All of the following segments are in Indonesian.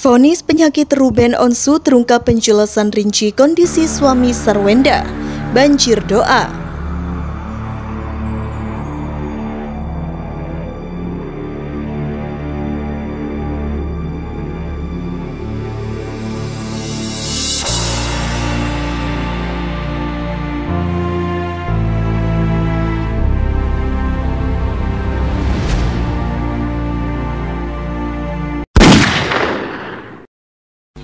Vonis penyakit Ruben Onsu terungkap penjelasan rinci kondisi suami Sarwenda. Banjir doa.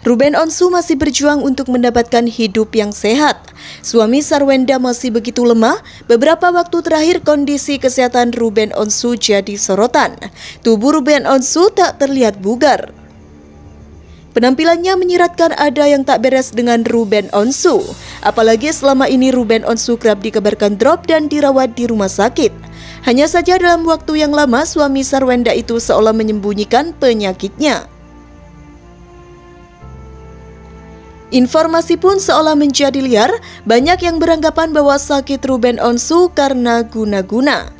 Ruben Onsu masih berjuang untuk mendapatkan hidup yang sehat. Suami Sarwenda masih begitu lemah. Beberapa waktu terakhir kondisi kesehatan Ruben Onsu jadi sorotan. Tubuh Ruben Onsu tak terlihat bugar. Penampilannya menyiratkan ada yang tak beres dengan Ruben Onsu. Apalagi selama ini Ruben Onsu kerap dikabarkan drop dan dirawat di rumah sakit. Hanya saja dalam waktu yang lama suami Sarwenda itu seolah menyembunyikan penyakitnya. Informasi pun seolah menjadi liar, banyak yang beranggapan bahwa sakit Ruben Onsu karena guna-guna.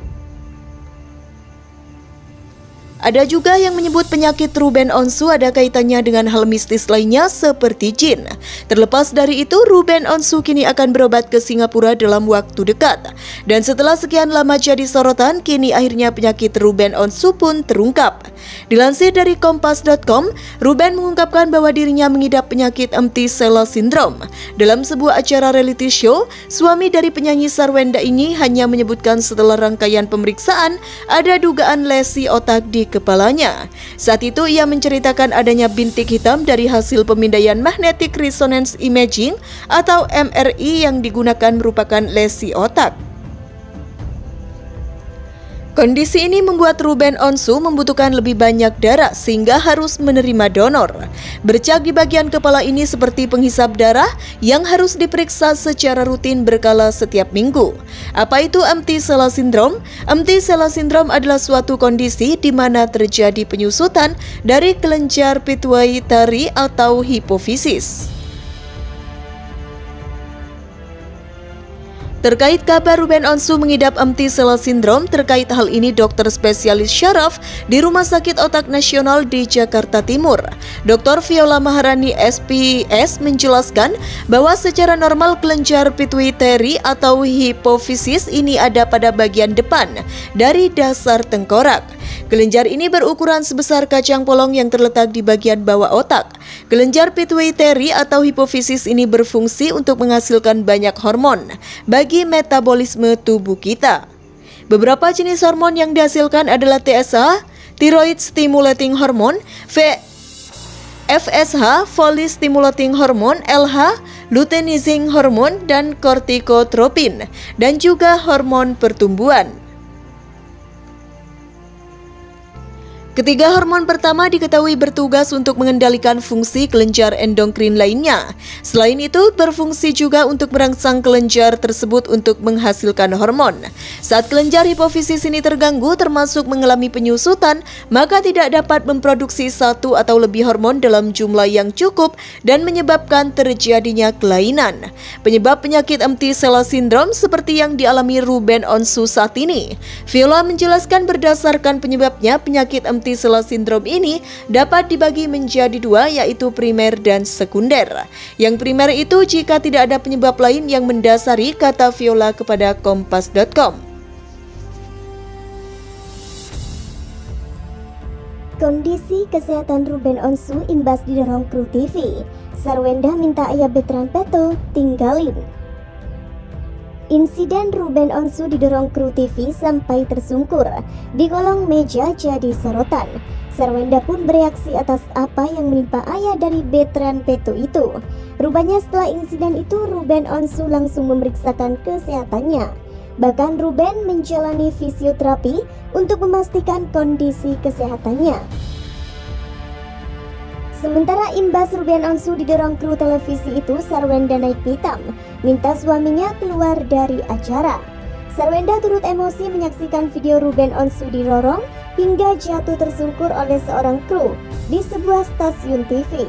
Ada juga yang menyebut penyakit Ruben Onsu ada kaitannya dengan hal mistis lainnya seperti jin. Terlepas dari itu, Ruben Onsu kini akan berobat ke Singapura dalam waktu dekat. Dan setelah sekian lama jadi sorotan, kini akhirnya penyakit Ruben Onsu pun terungkap. Dilansir dari kompas.com, Ruben mengungkapkan bahwa dirinya mengidap penyakit empty sella syndrome. Dalam sebuah acara reality show, suami dari penyanyi Sarwenda ini hanya menyebutkan setelah rangkaian pemeriksaan ada dugaan lesi otak di kepalanya. Saat itu ia menceritakan adanya bintik hitam dari hasil pemindaian magnetic resonance imaging atau MRI yang digunakan merupakan lesi otak. Kondisi ini membuat Ruben Onsu membutuhkan lebih banyak darah sehingga harus menerima donor. Bercak di bagian kepala ini seperti penghisap darah yang harus diperiksa secara rutin berkala setiap minggu. Apa itu empty cell syndrome? Empty cell syndrome adalah suatu kondisi di mana terjadi penyusutan dari kelenjar pituitary atau hipofisis. Terkait kabar Ruben Onsu mengidap empty cell syndrome, terkait hal ini dokter spesialis syaraf di Rumah Sakit Otak Nasional di Jakarta Timur. Dr. Viola Maharani SPS menjelaskan bahwa secara normal kelenjar pituitary atau hipofisis ini ada pada bagian depan dari dasar tengkorak. Kelenjar ini berukuran sebesar kacang polong yang terletak di bagian bawah otak. Kelenjar pituitary atau hipofisis ini berfungsi untuk menghasilkan banyak hormon bagi metabolisme tubuh kita. Beberapa jenis hormon yang dihasilkan adalah TSH, thyroid stimulating hormone, V FSH, follicle stimulating hormone, LH, luteinizing hormone, dan kortikotropin, dan juga hormon pertumbuhan. Ketiga hormon pertama diketahui bertugas untuk mengendalikan fungsi kelenjar endokrin lainnya. Selain itu, berfungsi juga untuk merangsang kelenjar tersebut untuk menghasilkan hormon. Saat kelenjar hipofisis ini terganggu termasuk mengalami penyusutan, maka tidak dapat memproduksi satu atau lebih hormon dalam jumlah yang cukup dan menyebabkan terjadinya kelainan. Penyebab penyakit empty cell syndrome seperti yang dialami Ruben Onsu saat ini. Viola menjelaskan berdasarkan penyebabnya penyakit empty Antisela sindrom ini dapat dibagi menjadi dua yaitu primer dan sekunder. Yang primer itu jika tidak ada penyebab lain yang mendasari kata Viola kepada kompas.com. Kondisi kesehatan Ruben Onsu imbas didorong kru TV. Sarwenda minta ayah Betran Peto tinggalin. Insiden Ruben Onsu didorong kru TV sampai tersungkur. Di kolong meja jadi sorotan. Sarwenda pun bereaksi atas apa yang menimpa ayah dari Betran Peto itu. Rupanya setelah insiden itu Ruben Onsu langsung memeriksakan kesehatannya. Bahkan Ruben menjalani fisioterapi untuk memastikan kondisi kesehatannya. Sementara imbas Ruben Onsu didorong kru televisi itu Sarwenda naik pitam, minta suaminya keluar dari acara. Sarwenda turut emosi menyaksikan video Ruben Onsu dirorong hingga jatuh tersungkur oleh seorang kru di sebuah stasiun TV.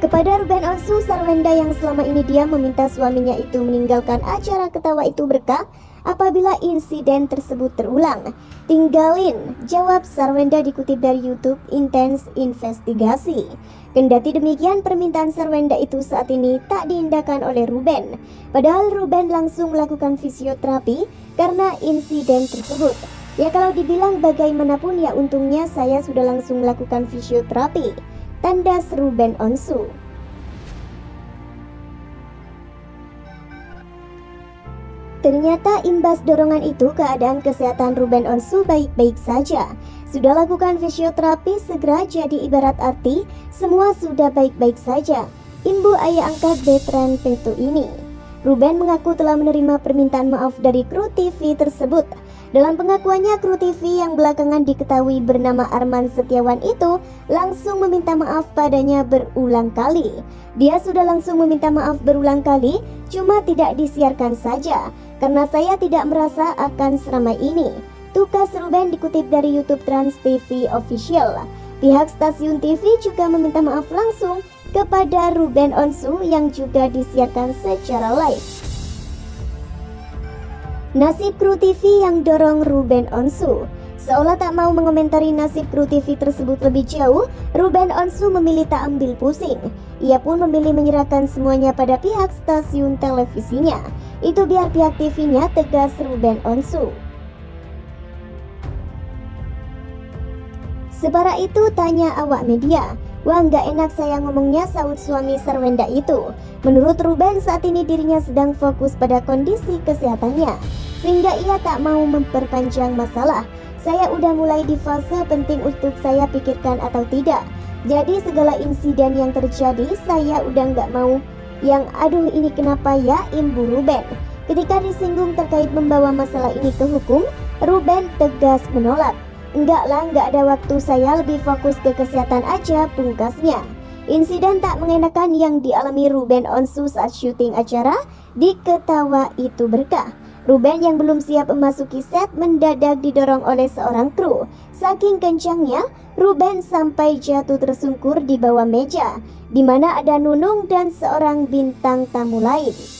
Kepada Ruben Onsu, Sarwenda yang selama ini dia meminta suaminya itu meninggalkan acara ketawa itu berkah apabila insiden tersebut terulang. Tinggalin, jawab Sarwenda dikutip dari YouTube Intense Investigasi. Kendati demikian, permintaan Sarwenda itu saat ini tak diindahkan oleh Ruben. Padahal Ruben langsung melakukan fisioterapi karena insiden tersebut. Ya kalau dibilang bagaimanapun ya untungnya saya sudah langsung melakukan fisioterapi tandas Ruben Onsu. Ternyata imbas dorongan itu keadaan kesehatan Ruben Onsu baik-baik saja. Sudah lakukan fisioterapi segera jadi ibarat arti semua sudah baik-baik saja. Imbu ayah angkat veteran Peto ini. Ruben mengaku telah menerima permintaan maaf dari kru TV tersebut. Dalam pengakuannya, kru TV yang belakangan diketahui bernama Arman Setiawan itu langsung meminta maaf padanya berulang kali. Dia sudah langsung meminta maaf berulang kali, cuma tidak disiarkan saja karena saya tidak merasa akan seramai ini. Tukas Ruben dikutip dari YouTube Trans TV Official. Pihak stasiun TV juga meminta maaf langsung kepada Ruben Onsu yang juga disiarkan secara live. Nasib kru TV yang dorong Ruben Onsu Seolah tak mau mengomentari nasib kru TV tersebut lebih jauh, Ruben Onsu memilih tak ambil pusing. Ia pun memilih menyerahkan semuanya pada pihak stasiun televisinya. Itu biar pihak TV-nya tegas Ruben Onsu. Separah itu tanya awak media. Wah nggak enak saya ngomongnya saut suami Sarwenda itu. Menurut Ruben saat ini dirinya sedang fokus pada kondisi kesehatannya. Sehingga ia tak mau memperpanjang masalah. Saya udah mulai di fase penting untuk saya pikirkan atau tidak. Jadi segala insiden yang terjadi saya udah nggak mau yang aduh ini kenapa ya Imbu Ruben. Ketika disinggung terkait membawa masalah ini ke hukum, Ruben tegas menolak. Enggak lah, enggak ada waktu saya lebih fokus ke kesehatan aja, pungkasnya. Insiden tak mengenakan yang dialami Ruben Onsu saat syuting acara di Ketawa Itu Berkah. Ruben yang belum siap memasuki set mendadak didorong oleh seorang kru. Saking kencangnya, Ruben sampai jatuh tersungkur di bawah meja, di mana ada Nunung dan seorang bintang tamu lain.